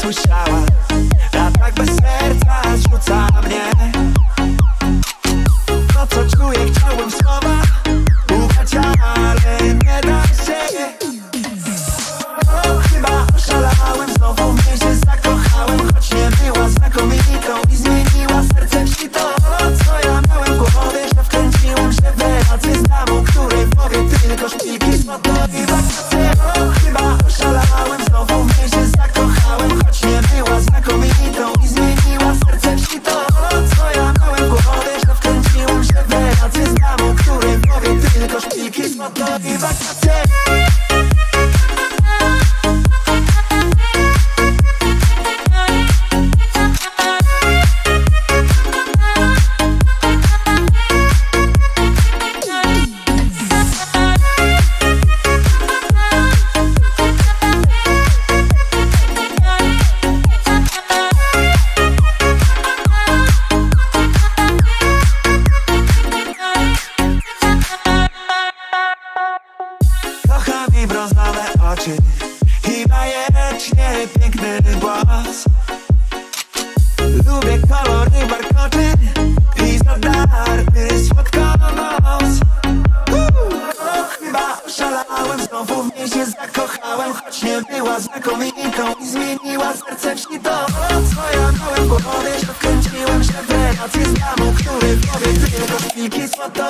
słyszała. Ja tak bez serca zrzuca mnie. To co czuję chciałbym schować mi brązowe oczy. I bajecznie piękny głos. Lubię kolory warkoczy I zadarty słodko nos Chyba szalałem znowu w niej się zakochałem. Choć nie była znakomitą I zmieniła serce w to Co ja miałem powody, że wkręciłem się w relację Z damą, który w głowie tylko chwilki słodko